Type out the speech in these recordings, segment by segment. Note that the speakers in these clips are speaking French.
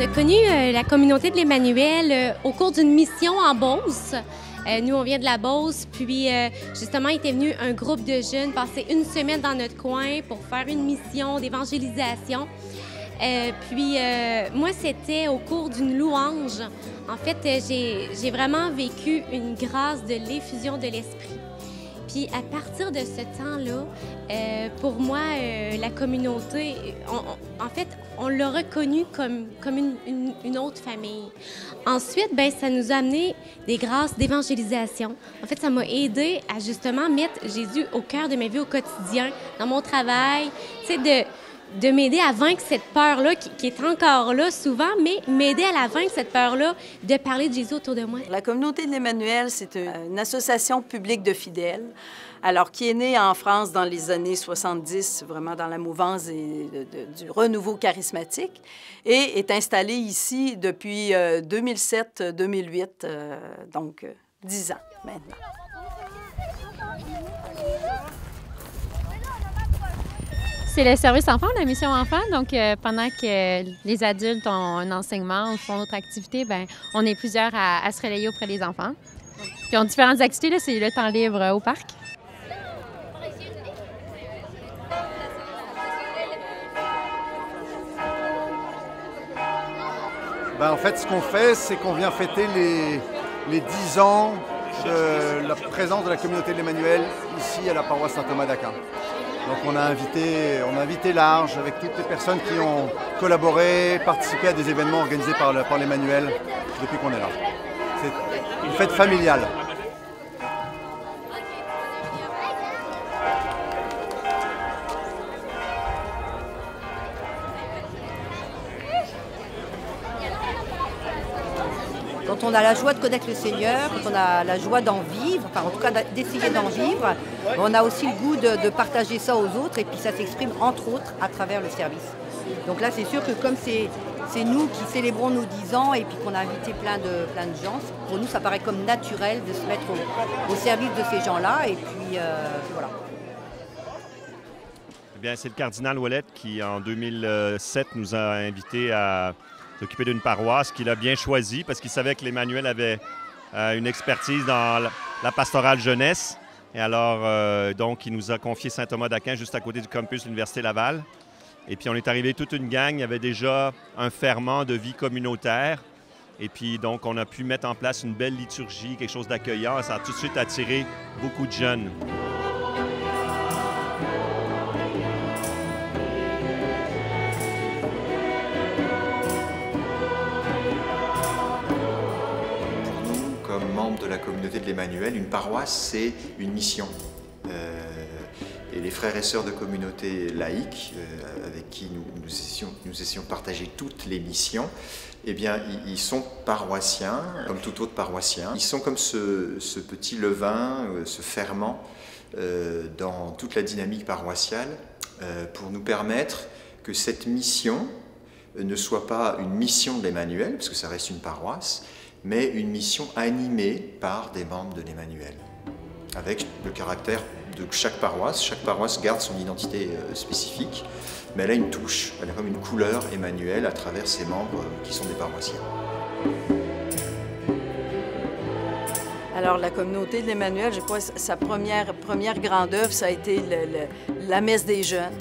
On a connu euh, la communauté de l'Emmanuel euh, au cours d'une mission en Beauce. Euh, nous, on vient de la Beauce, puis justement, était venu un groupe de jeunes passer une semaine dans notre coin pour faire une mission d'évangélisation. puis moi, c'était au cours d'une louange. En fait, j'ai vraiment vécu une grâce de l'effusion de l'Esprit. Puis à partir de ce temps-là, euh, pour moi, euh, la communauté, en fait, on l'a reconnu comme, comme une, une, autre famille. Ensuite, ben, ça nous a amené des grâces d'évangélisation. En fait, ça m'a aidé à justement mettre Jésus au cœur de ma vie au quotidien, dans mon travail, tu sais, de de m'aider à vaincre cette peur-là qui, est encore là souvent, mais m'aider à la vaincre, cette peur-là, de parler de Jésus autour de moi. La communauté de l'Emmanuel, c'est une association publique de fidèles, alors qui est née en France dans les années 70, vraiment dans la mouvance du renouveau charismatique, et est installée ici depuis 2007-2008, euh, euh, donc euh, dix ans maintenant. C'est le service enfant, la mission enfant. Donc, euh, pendant que les adultes ont un enseignement ou font d'autres activités, ben, on est plusieurs à, se relayer auprès des enfants. Puis, on a différentes activités. C'est le temps libre au parc. Ben, en fait, ce qu'on fait, c'est qu'on vient fêter les, les 10 ans de la présence de la communauté de l'Emmanuel ici à la paroisse Saint-Thomas d'Aquin. Donc on a invité, on a invité large avec toutes les personnes qui ont collaboré, participé à des événements organisés par, par l'Emmanuel depuis qu'on est là. C'est une fête familiale. Quand on a la joie de connaître le Seigneur, quand on a la joie d'en vivre, enfin en tout cas d'essayer d'en vivre, on a aussi le goût de, partager ça aux autres et puis ça s'exprime entre autres à travers le service. Donc là c'est sûr que comme c'est nous qui célébrons nos 10 ans et puis qu'on a invité plein de, gens, pour nous ça paraît comme naturel de se mettre au, service de ces gens-là et puis euh, voilà. Eh bien, c'est le cardinal Ouellet qui, en 2007, nous a invités à s'occuper d'une paroisse qu'il a bien choisie parce qu'il savait que l'Emmanuel avait euh, une expertise dans la, pastorale jeunesse. Et alors, euh, donc, il nous a confié Saint-Thomas d'Aquin juste à côté du campus de l'Université Laval. Et puis, on est arrivé toute une gang. Il y avait déjà un ferment de vie communautaire. Et puis, donc, on a pu mettre en place une belle liturgie, quelque chose d'accueillant. Ça a tout de suite attiré beaucoup de jeunes. La communauté de l'Emmanuel, une paroisse, c'est une mission. Euh, et les frères et sœurs de communauté laïque, euh, avec qui nous, nous, essayons, nous essayons de partager toutes les missions, eh bien, ils, sont paroissiens, comme tout autre paroissien. Ils sont comme ce, petit levain, euh, ce ferment dans toute la dynamique paroissiale pour nous permettre que cette mission ne soit pas une mission de l'Emmanuel, parce que ça reste une paroisse, mais une mission animée par des membres de l'Emmanuel, avec le caractère de chaque paroisse. Chaque paroisse garde son identité euh, spécifique, mais elle a une touche, elle a comme une couleur Emmanuel à travers ses membres euh, qui sont des paroissiens. Alors, la communauté de l'Emmanuel, je crois, sa première, première grande œuvre, ça a été la messe des jeunes,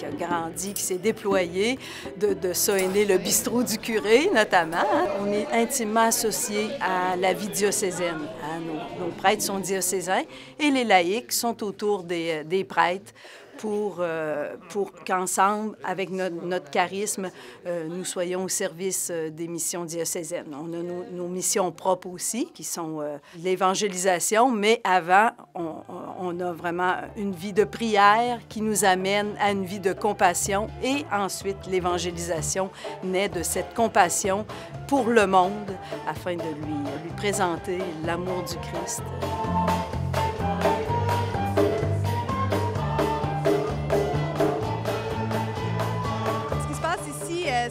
qui a grandi, qui s'est déployé. De, de, ça est né le bistrot du curé, notamment. Hein. On est intimement associé à la vie diocésaine. Hein. Nos, prêtres sont diocésains et les laïcs sont autour des, des prêtres pour, euh, pour qu'ensemble, avec notre, charisme, euh, nous soyons au service euh, des missions diocésaines. On a nos, missions propres aussi, qui sont l'évangélisation, mais avant, on, a vraiment une vie de prière qui nous amène à une vie de compassion et ensuite l'évangélisation naît de cette compassion pour le monde afin de lui présenter l'amour du Christ.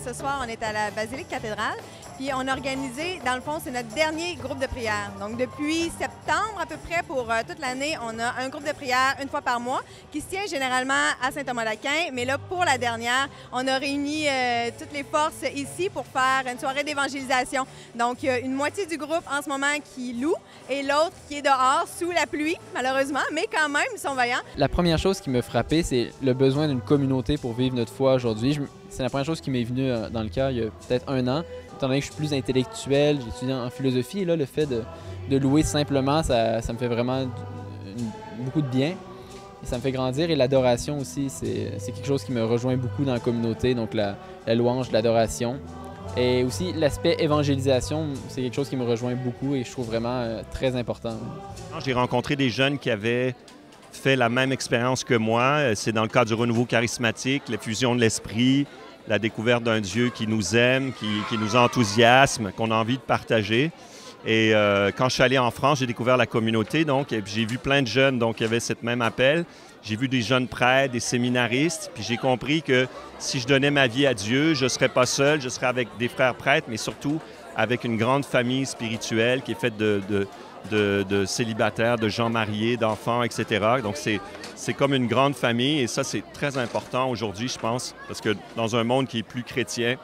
Ce soir, on est à la basilique cathédrale. Puis on a organisé, dans le fond, c'est notre dernier groupe de prière. Donc depuis septembre à peu près pour euh, toute l'année, on a un groupe de prière une fois par mois qui se tient généralement à Saint-Thomas-d'Aquin. Mais là, pour la dernière, on a réuni euh, toutes les forces ici pour faire une soirée d'évangélisation. Donc une moitié du groupe en ce moment qui loue et l'autre qui est dehors sous la pluie, malheureusement, mais quand même, ils sont vaillants. La première chose qui me frappait, c'est le besoin d'une communauté pour vivre notre foi aujourd'hui. C'est la première chose qui m'est venue euh, dans le cœur il y a peut-être un an étant donné que je suis plus intellectuel, j'étudie en philosophie, et là, le fait de, louer simplement, ça, me fait vraiment beaucoup de bien. Ça me fait grandir. Et l'adoration aussi, c'est quelque chose qui me rejoint beaucoup dans la communauté, donc la, louange, l'adoration. Et aussi, l'aspect évangélisation, c'est quelque chose qui me rejoint beaucoup et je trouve vraiment euh, très important. J'ai rencontré des jeunes qui avaient fait la même expérience que moi. C'est dans le cadre du renouveau charismatique, la fusion de l'esprit, la découverte d'un Dieu qui nous aime, qui, nous enthousiasme, qu'on a envie de partager. Et euh, quand je suis allé en France, j'ai découvert la communauté, donc j'ai vu plein de jeunes, donc il y avait cette même appel. J'ai vu des jeunes prêtres, des séminaristes, puis j'ai compris que si je donnais ma vie à Dieu, je ne serais pas seul, je serais avec des frères prêtres, mais surtout avec une grande famille spirituelle qui est faite de, célibataires, de gens mariés, d'enfants, etc. Donc, c'est comme une grande famille et ça, c'est très important aujourd'hui, je pense, parce que dans un monde qui est plus chrétien,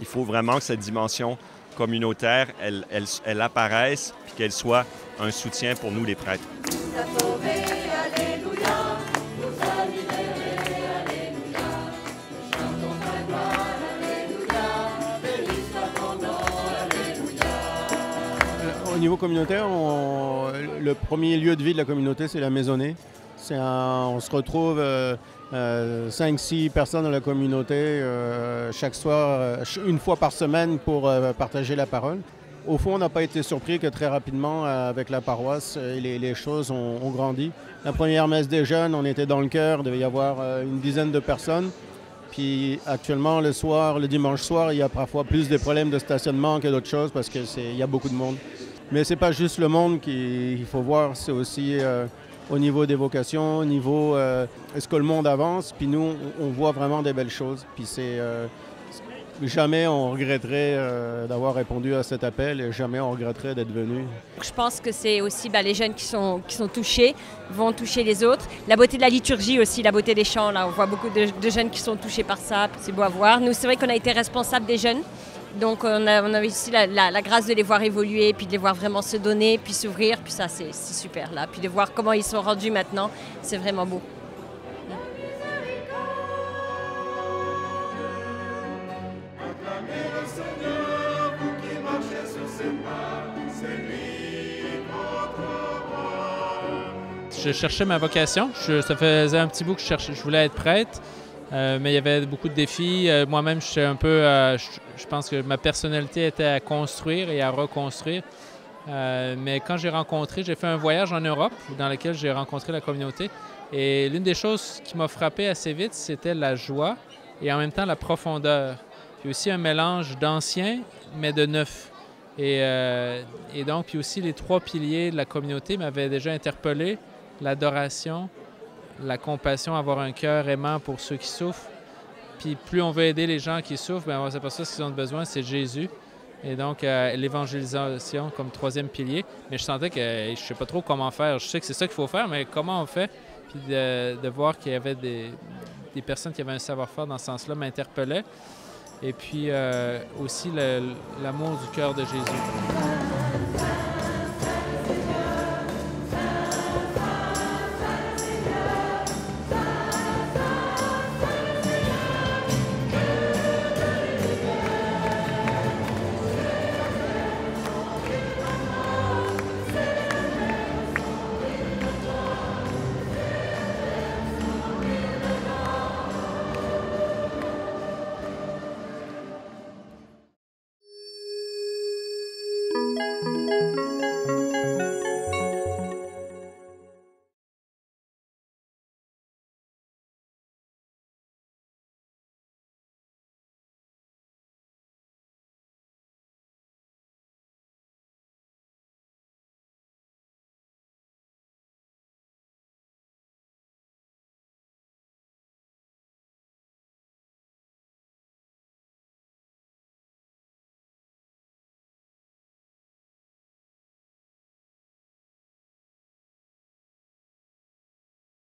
il faut vraiment que cette dimension communautaire, elle, elle, elle apparaisse et qu'elle soit un soutien pour nous, les prêtres. Au niveau communautaire, le premier lieu de vie de la communauté, c'est la maisonnée. on se retrouve 5-6 euh, euh, personnes dans la communauté euh, chaque soir, une fois par semaine pour partager la parole. Au fond, on n'a pas été surpris que très rapidement, avec la paroisse, les, choses ont, grandi. La première messe des jeunes, on était dans le cœur, il devait y avoir une dizaine de personnes. Puis actuellement, le soir, le dimanche soir, il y a parfois plus de problèmes de stationnement que d'autres choses parce qu'il y a beaucoup de monde. Mais ce n'est pas juste le monde qu'il faut voir, c'est aussi euh, au niveau des vocations, au niveau euh, est-ce que le monde avance? Puis nous, on, voit vraiment des belles choses. Puis c'est euh, jamais on regretterait d'avoir répondu à cet appel et jamais on regretterait d'être venu. Je pense que c'est aussi bah, les jeunes qui sont, qui sont touchés vont toucher les autres. La beauté de la liturgie aussi, la beauté des chants, là, on voit beaucoup de jeunes qui sont touchés par ça. C'est beau à voir. Nous, c'est vrai qu'on a été responsable des jeunes. Donc on a, on aussi la, grâce de les voir évoluer, puis de les voir vraiment se donner, puis s'ouvrir, puis ça c'est super là. Puis de voir comment ils sont rendus maintenant, c'est vraiment beau. Je cherchais ma vocation. ça faisait un petit bout que je, cherchais, je voulais être prêtre. Euh, mais il y avait beaucoup de défis. Euh, moi-même, je un peu. Euh, je, pense que ma personnalité était à construire et à reconstruire. mais quand j'ai rencontré, j'ai fait un voyage en Europe dans lequel j'ai rencontré la communauté. Et l'une des choses qui m'a frappé assez vite, c'était la joie et en même temps la profondeur. Puis aussi un mélange d'ancien, mais de neuf. Et, et donc, puis aussi les trois piliers de la communauté m'avaient déjà interpellé l'adoration, la compassion, avoir un cœur aimant pour ceux qui souffrent. Puis plus on veut aider les gens qui souffrent, bien, c'est pas ça ce qu'ils ont besoin, c'est Jésus. Et donc, euh, l'évangélisation comme troisième pilier. Mais je sentais que je ne sais pas trop comment faire. Je sais que c'est ça qu'il faut faire, mais comment on fait? Puis de, voir qu'il y avait des, personnes qui avaient un savoir-faire dans ce sens-là m'interpellait. Et puis euh, aussi l'amour du cœur de Jésus. Música